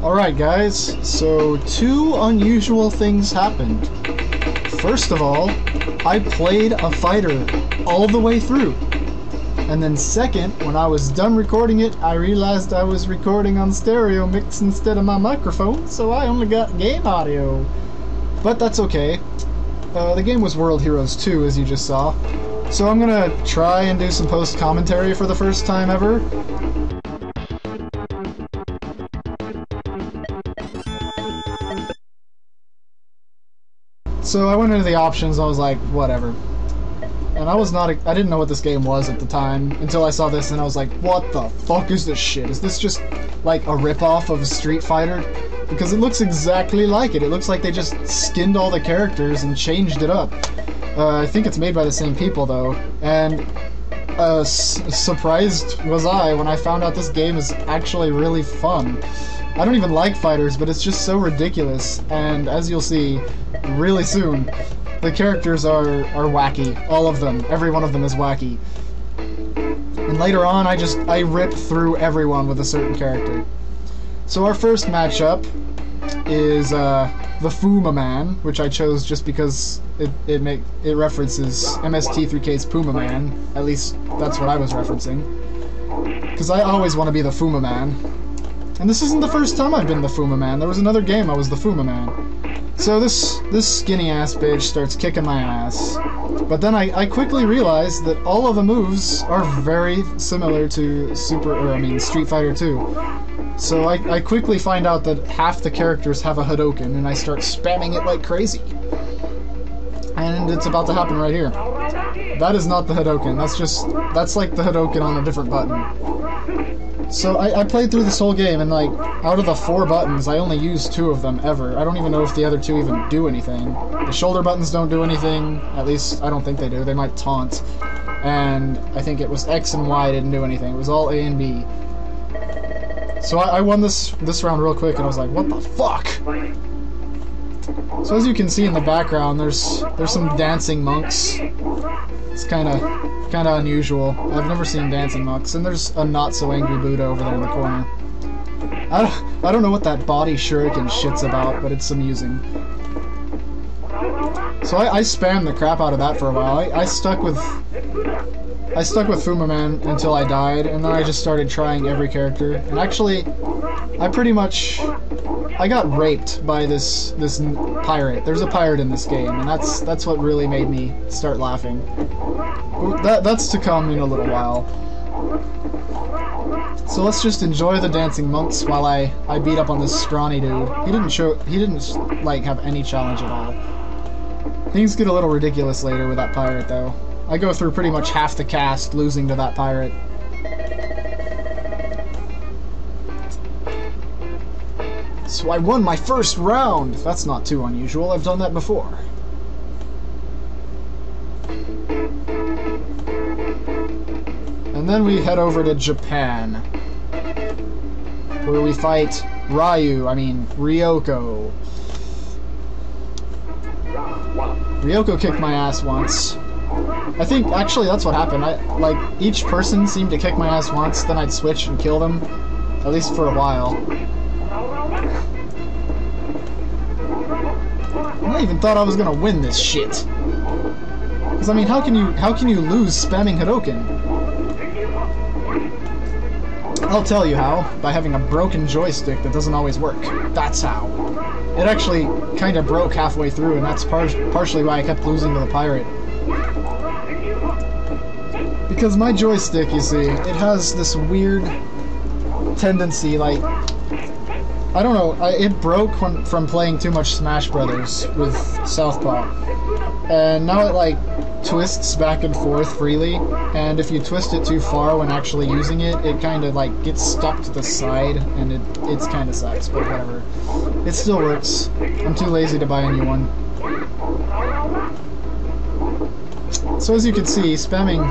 Alright guys, so two unusual things happened. First of all, I played a fighter all the way through. And then second, when I was done recording it, I realized I was recording on stereo mix instead of my microphone, so I only got game audio. But that's okay. Uh, the game was World Heroes 2, as you just saw. So I'm gonna try and do some post-commentary for the first time ever. So I went into the options, I was like, whatever. And I was not, I didn't know what this game was at the time until I saw this and I was like, what the fuck is this shit? Is this just like a ripoff of Street Fighter? Because it looks exactly like it. It looks like they just skinned all the characters and changed it up. Uh, I think it's made by the same people though. And uh, surprised was I when I found out this game is actually really fun. I don't even like fighters, but it's just so ridiculous. And as you'll see, really soon, the characters are, are wacky. All of them. Every one of them is wacky. And later on, I just, I rip through everyone with a certain character. So our first matchup is uh, the Fuma Man, which I chose just because it it make it references MST3K's Puma Man. At least that's what I was referencing. Because I always want to be the Fuma Man. And this isn't the first time I've been the Fuma Man. There was another game I was the Fuma Man. So this this skinny ass bitch starts kicking my ass. But then I, I quickly realized that all of the moves are very similar to Super or I mean Street Fighter 2. So I, I quickly find out that half the characters have a Hadoken, and I start spamming it like crazy. And it's about to happen right here. That is not the Hadoken, that's just, that's like the Hadoken on a different button. So I, I played through this whole game, and like, out of the four buttons, I only used two of them ever. I don't even know if the other two even do anything. The shoulder buttons don't do anything, at least I don't think they do, they might taunt. And I think it was X and Y didn't do anything, it was all A and B. So I, I, won this this round real quick, and I was like, what the fuck? So as you can see in the background, there's there's some dancing monks. It's kind of kind of unusual. I've never seen dancing monks, and there's a not so angry Buddha over there in the corner. I don't, I don't know what that body shuriken shit's about, but it's amusing. So I, I spammed the crap out of that for a while. I, I stuck with I stuck with Fumaman until I died, and then I just started trying every character. And actually, I pretty much I got raped by this this pirate. There's a pirate in this game, and that's that's what really made me start laughing. That that's to come in a little while. So let's just enjoy the dancing monks while I I beat up on this scrawny dude. He didn't show he didn't like have any challenge at all. Things get a little ridiculous later with that pirate though. I go through pretty much half the cast losing to that pirate. So I won my first round! That's not too unusual, I've done that before. And then we head over to Japan. Where we fight Ryu, I mean, Ryoko. Ryoko kicked my ass once. I think actually that's what happened. I like each person seemed to kick my ass once, then I'd switch and kill them, at least for a while. I even thought I was gonna win this shit. Cause I mean, how can you how can you lose spamming Hadoken? I'll tell you how. By having a broken joystick that doesn't always work. That's how. It actually kind of broke halfway through, and that's par partially why I kept losing to the pirate. Because my joystick, you see, it has this weird tendency, like, I don't know, I, it broke when, from playing too much Smash Brothers with Southpaw. And now it, like, twists back and forth freely, and if you twist it too far when actually using it, it kind of, like, gets stuck to the side, and it it's kind of sucks, but whatever. It still works. I'm too lazy to buy a new one. So as you can see, spamming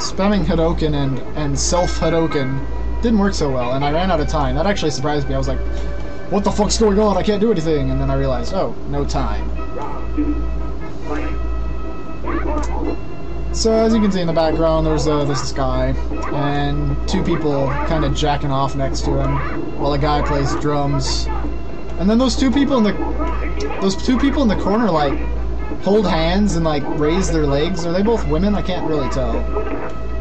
spamming Hadoken and, and self Hadoken didn't work so well, and I ran out of time. That actually surprised me. I was like, what the fuck's going on? I can't do anything. And then I realized, oh, no time. So as you can see in the background, there's uh, this guy and two people kind of jacking off next to him while a guy plays drums. And then those two people in the those two people in the corner like hold hands and like raise their legs. Are they both women? I can't really tell.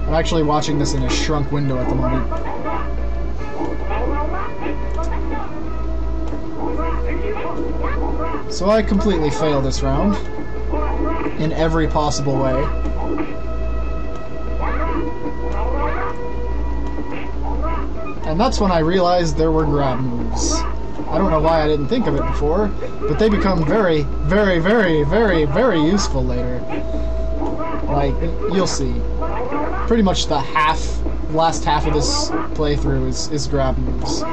I'm actually watching this in a shrunk window at the moment. So I completely fail this round in every possible way. And that's when I realized there were grab moves. I don't know why I didn't think of it before, but they become very, very, very, very, very useful later. Like, you'll see. Pretty much the half, last half of this playthrough is, is grab moves.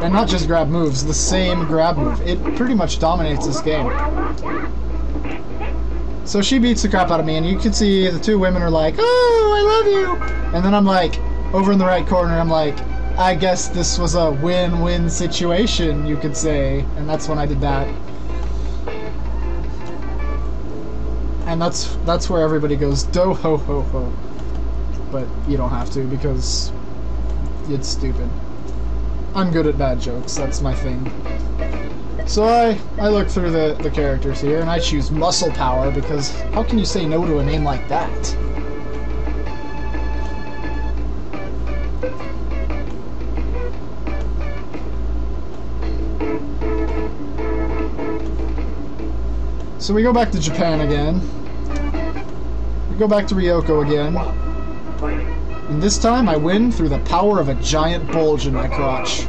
And not just grab moves, the same grab move. It pretty much dominates this game. So she beats the crap out of me, and you can see the two women are like, Oh, I love you! And then I'm like, over in the right corner, I'm like, I guess this was a win-win situation, you could say. And that's when I did that. And that's that's where everybody goes, do ho ho ho. But you don't have to because it's stupid. I'm good at bad jokes, that's my thing. So I, I look through the, the characters here, and I choose Muscle Power, because how can you say no to a name like that? So we go back to Japan again. We go back to Ryoko again. And this time I win through the power of a giant bulge in my crotch.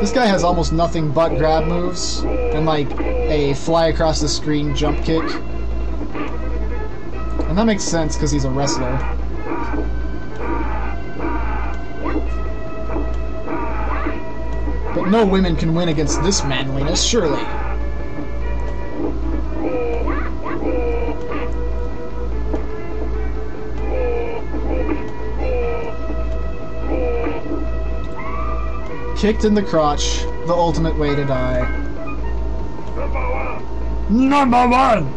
This guy has almost nothing but grab moves and like a fly across the screen jump kick. And that makes sense because he's a wrestler. But no women can win against this manliness, surely. Kicked in the crotch, the ultimate way to die. Number one!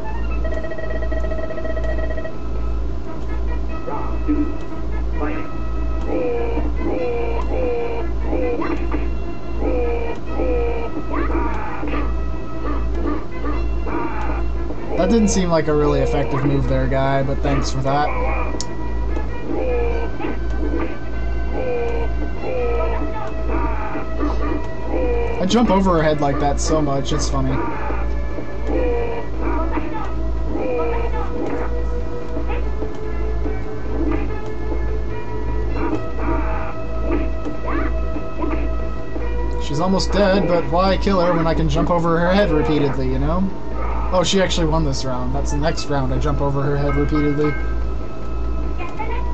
That didn't seem like a really effective move there, guy, but thanks for that. Jump over her head like that so much, it's funny. She's almost dead, but why kill her when I can jump over her head repeatedly, you know? Oh, she actually won this round. That's the next round I jump over her head repeatedly.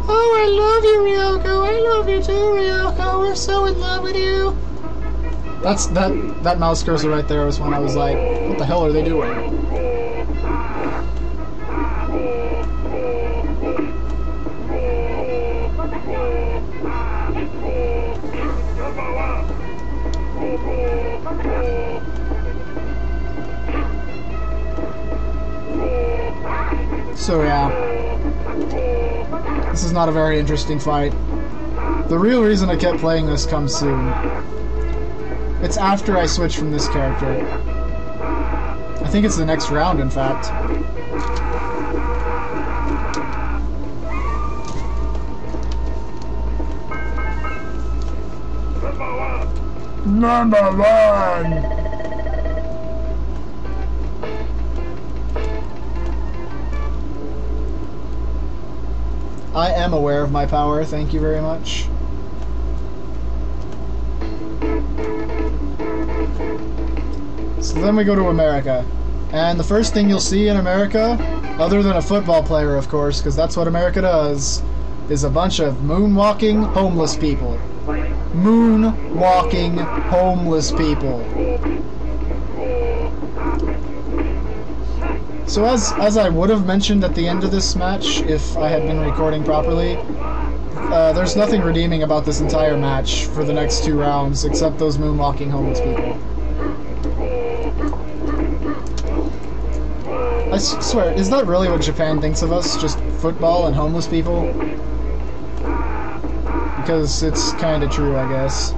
Oh, I love you, Ryoko. I love you too, Ryoko. We're so in love with you. That's that that mouse cursor right there was when I was like, what the hell are they doing? So yeah, this is not a very interesting fight. The real reason I kept playing this comes soon. It's after I switch from this character. I think it's the next round, in fact. Number one! I am aware of my power, thank you very much. So then we go to America. And the first thing you'll see in America, other than a football player, of course, because that's what America does, is a bunch of moonwalking homeless people. Moonwalking homeless people. So as as I would have mentioned at the end of this match, if I had been recording properly, uh, there's nothing redeeming about this entire match for the next two rounds, except those moonwalking homeless people. I swear, is that really what Japan thinks of us? Just football and homeless people because it's kind of true, I guess.